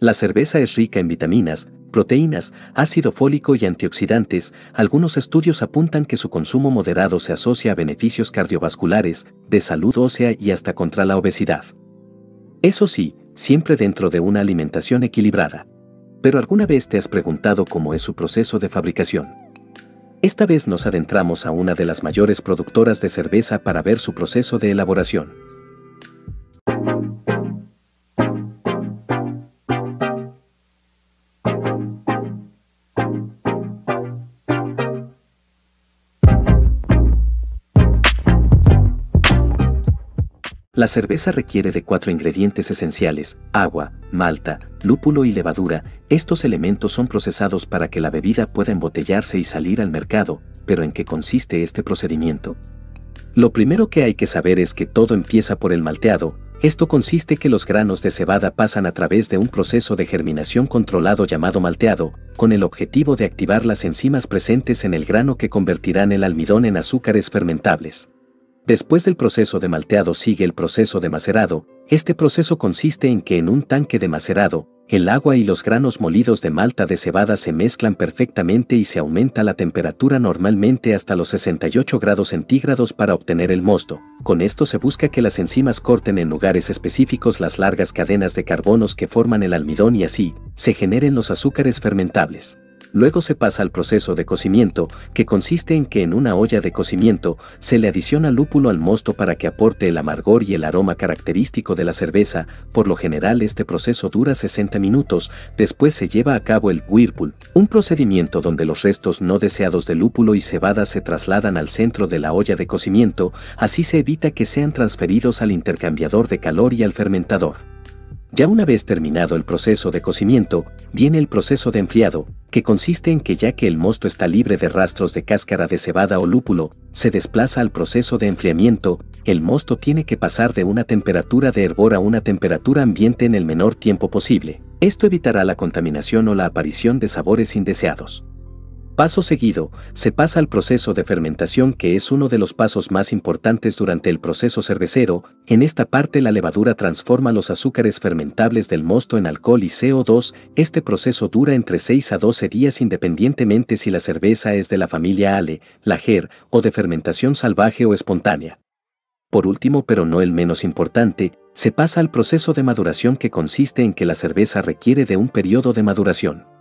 La cerveza es rica en vitaminas, proteínas, ácido fólico y antioxidantes. Algunos estudios apuntan que su consumo moderado se asocia a beneficios cardiovasculares, de salud ósea y hasta contra la obesidad. Eso sí, siempre dentro de una alimentación equilibrada. Pero alguna vez te has preguntado cómo es su proceso de fabricación. Esta vez nos adentramos a una de las mayores productoras de cerveza para ver su proceso de elaboración. La cerveza requiere de cuatro ingredientes esenciales, agua, malta, lúpulo y levadura. Estos elementos son procesados para que la bebida pueda embotellarse y salir al mercado, pero ¿en qué consiste este procedimiento? Lo primero que hay que saber es que todo empieza por el malteado, esto consiste que los granos de cebada pasan a través de un proceso de germinación controlado llamado malteado, con el objetivo de activar las enzimas presentes en el grano que convertirán el almidón en azúcares fermentables. Después del proceso de malteado sigue el proceso de macerado. Este proceso consiste en que en un tanque de macerado, el agua y los granos molidos de malta de cebada se mezclan perfectamente y se aumenta la temperatura normalmente hasta los 68 grados centígrados para obtener el mosto. Con esto se busca que las enzimas corten en lugares específicos las largas cadenas de carbonos que forman el almidón y así, se generen los azúcares fermentables. Luego se pasa al proceso de cocimiento, que consiste en que en una olla de cocimiento se le adiciona lúpulo al mosto para que aporte el amargor y el aroma característico de la cerveza. Por lo general este proceso dura 60 minutos, después se lleva a cabo el whirlpool, un procedimiento donde los restos no deseados de lúpulo y cebada se trasladan al centro de la olla de cocimiento, así se evita que sean transferidos al intercambiador de calor y al fermentador. Ya una vez terminado el proceso de cocimiento, viene el proceso de enfriado, que consiste en que ya que el mosto está libre de rastros de cáscara de cebada o lúpulo, se desplaza al proceso de enfriamiento, el mosto tiene que pasar de una temperatura de hervor a una temperatura ambiente en el menor tiempo posible. Esto evitará la contaminación o la aparición de sabores indeseados. Paso seguido, se pasa al proceso de fermentación que es uno de los pasos más importantes durante el proceso cervecero. En esta parte la levadura transforma los azúcares fermentables del mosto en alcohol y CO2. Este proceso dura entre 6 a 12 días independientemente si la cerveza es de la familia Ale, Lager o de fermentación salvaje o espontánea. Por último, pero no el menos importante, se pasa al proceso de maduración que consiste en que la cerveza requiere de un periodo de maduración.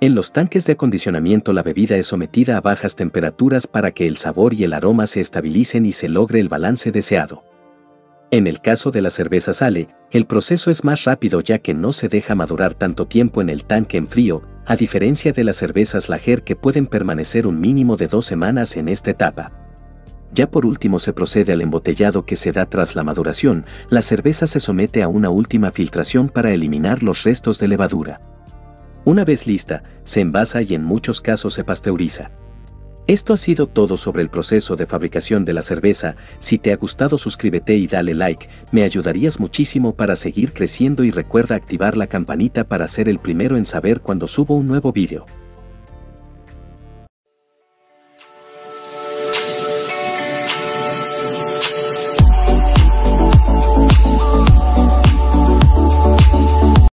En los tanques de acondicionamiento la bebida es sometida a bajas temperaturas para que el sabor y el aroma se estabilicen y se logre el balance deseado. En el caso de la cerveza sale, el proceso es más rápido ya que no se deja madurar tanto tiempo en el tanque en frío, a diferencia de las cervezas lager que pueden permanecer un mínimo de dos semanas en esta etapa. Ya por último se procede al embotellado que se da tras la maduración, la cerveza se somete a una última filtración para eliminar los restos de levadura. Una vez lista, se envasa y en muchos casos se pasteuriza. Esto ha sido todo sobre el proceso de fabricación de la cerveza. Si te ha gustado suscríbete y dale like, me ayudarías muchísimo para seguir creciendo y recuerda activar la campanita para ser el primero en saber cuando subo un nuevo vídeo.